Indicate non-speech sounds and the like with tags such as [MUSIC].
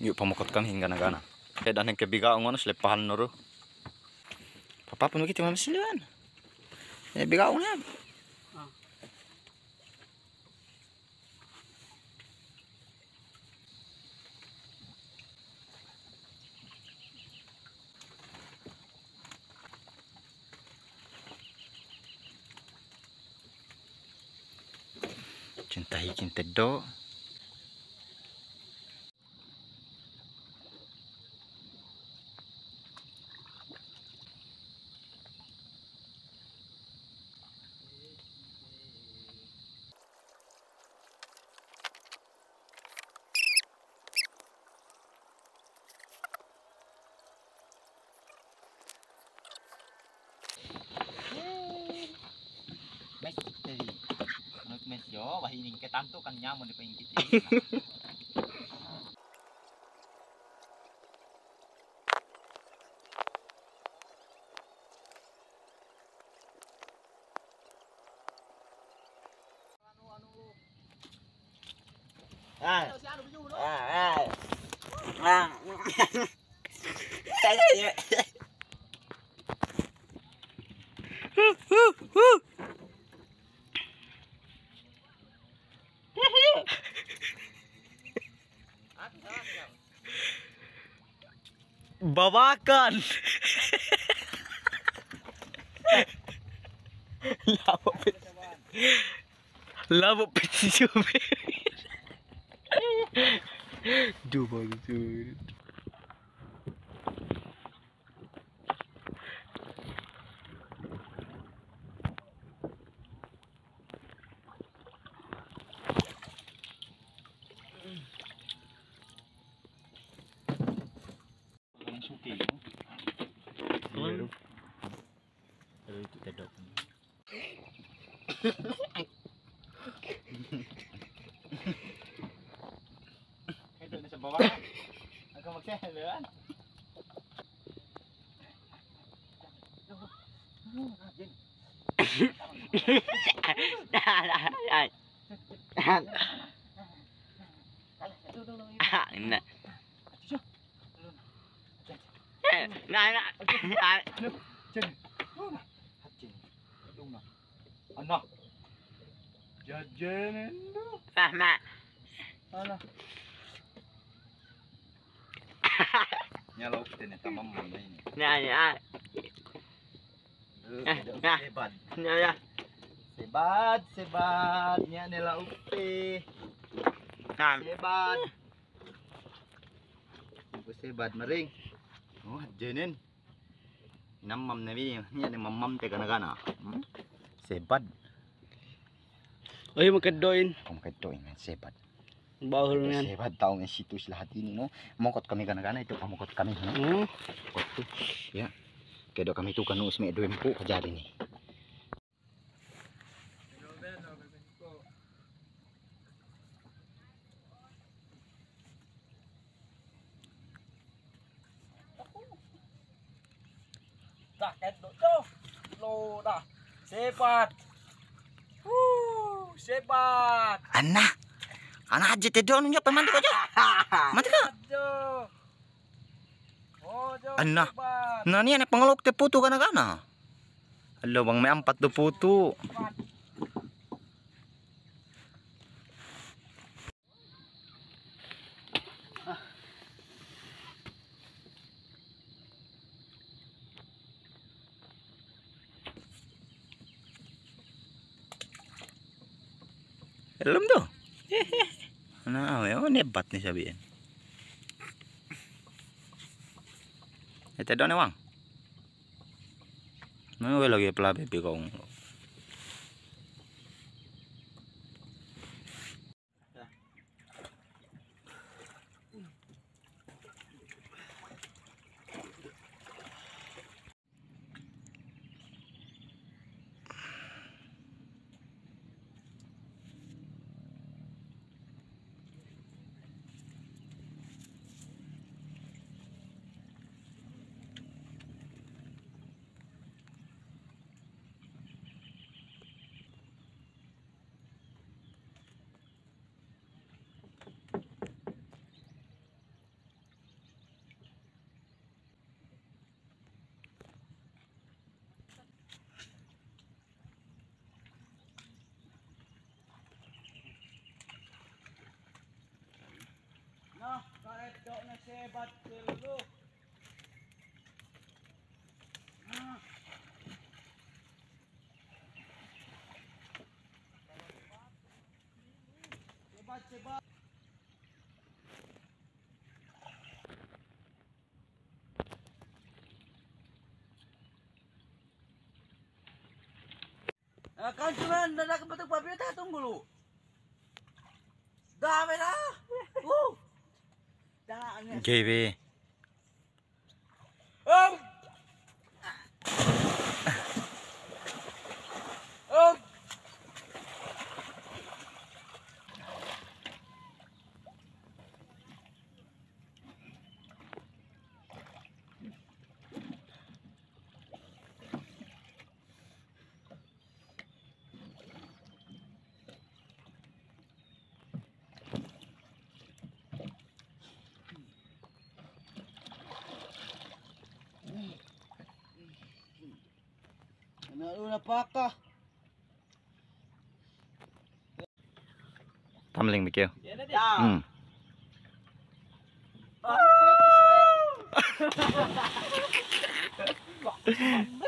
Yuk pamukot kami hingga nagana. Kaya dan yang kebiga ang ano selepahan noro. Papa puno kita mamasilan. Eh biga ang yan. Cintai cinta do. Mes yo, wah ini ke tantu kan nyamun di pengen kita. Ah, ah, ah, ah. बवाकन love love पिच्चू दूर Itu ni sebab apa? Aku makan dah. Dah dah dah. Ah, ini. Nah, nah. Chân. Ano? Jajanin do. Sama. Ano? [LAUGHS] Nyalaw kita ni tamam mo na ini. Nah, nah. Nah. Sebad. Nah, nah. Sebad, sebad. Nya nila upi. Nah. Sebad. Ibu sebad maring. Oh, jenin. Namam na bini. Nya ni mamam te kana kana. Hmm? Sebad. Oy, magkadoin. Kung kito ini sebad. Bawal na yan. Sebad tao nga situ sila hati ni no. Mokot kami kana ito pamukot kami no. Hmm. Tu. Ya. Kedo kami tu kanu usme doempo kajari ni. Raket to. Lo dah. Sepat. Wuh, sepat. Ana. Ana aja te don nya pemantik aja. Mati ka. [LAUGHS] Aduh. Oh, jo. Ano? sepat. Na ni anak pangalok te putu kana kana. Alo bang may ampat do putu. Alam to. Ano, oh, nebat ni sabihin. Ito daw na wang. May wala lagi pala bebe kong. Sebat dulu. Sebat sebat. Ah, kan cuma nada kebetuk babi tak tunggu lu. Dah merah. Uh. Dah ni. JB. Na paka? Tamling mikyo. Ya. Hmm. Ah. [LAUGHS]